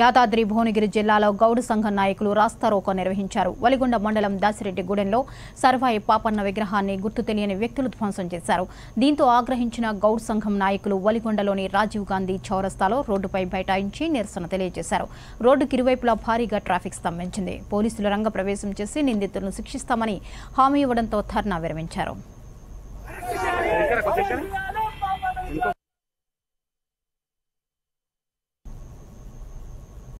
యాదాద్రి భువనగిరి జిల్లాలో గౌడు సంఘం నాయకులు రాస్తారోకో నిర్వహించారు. వలిగొండ మండలం దాసిరెడ్డిగూడెంలో సర్వాయి పాపన్న విగ్రహాన్ని గుర్తు తెలియని వ్యక్తులు ధ్వంసం చేశారు. దీంతో ఆగ్రహించిన గౌడ్ సంఘం నాయకులు వలిగొండలోని రాజీవ్ గాంధీ చౌరస్తాలో రోడ్డుపై బైఠాయించి నిరసన తెలియజేశారు. రోడ్డుకి ఇరువైపులా భారీగా ట్రాఫిక్ స్తంభించింది. పోలీసులు రంగప్రవేశం చేసి నిందితులను శిక్షిస్తామని హామీ ఇవ్వడంతో ధర్నా విరమించారు.